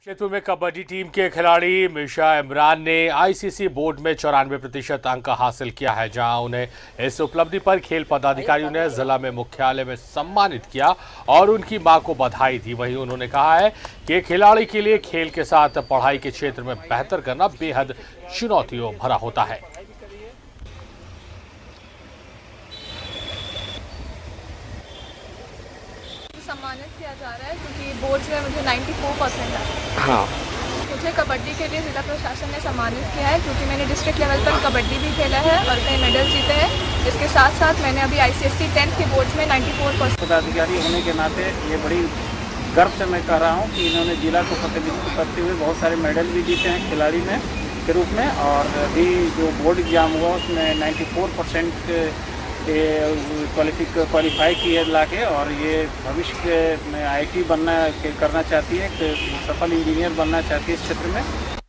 क्षेत्र में कबड्डी टीम के खिलाड़ी मिशा इमरान ने आईसीसी बोर्ड में चौरानवे प्रतिशत अंक हासिल किया है, जहाँ उन्हें इस उपलब्धि पर खेल पदाधिकारियों ने जिला में मुख्यालय में सम्मानित किया और उनकी माँ को बधाई दी। वहीं उन्होंने कहा है कि खिलाड़ी के लिए खेल के साथ पढ़ाई के क्षेत्र में बेहतर करना बेहद चुनौतियों भरा होता है। सम्मानित किया जा रहा है क्योंकि बोर्ड्स में मुझे 94 परसेंट है। हाँ। मुझे कबड्डी के लिए ज़िला प्रशासन ने सम्मानित किया है क्योंकि मैंने डिस्ट्रिक्ट लेवल पर कबड्डी भी खेला है और कई मेडल जीते हैं। इसके साथ साथ मैंने अभी आई सी टेंथ के बोर्ड्स में 94 परसेंट पदाधिकारी होने के नाते ये बड़ी गर्व से मैं कह रहा हूँ कि इन्होंने जिला को प्रतिनिधित्व करते हुए बहुत सारे मेडल भी जीते हैं खिलाड़ी में के रूप में और अभी जो बोर्ड एग्ज़ाम हुआ उसमें 94 परसेंट क्वालिफिक क्वालिफाई है ला के और ये भविष्य में आईटी बनना करना चाहती है, एक सफल इंजीनियर बनना चाहती है इस क्षेत्र में।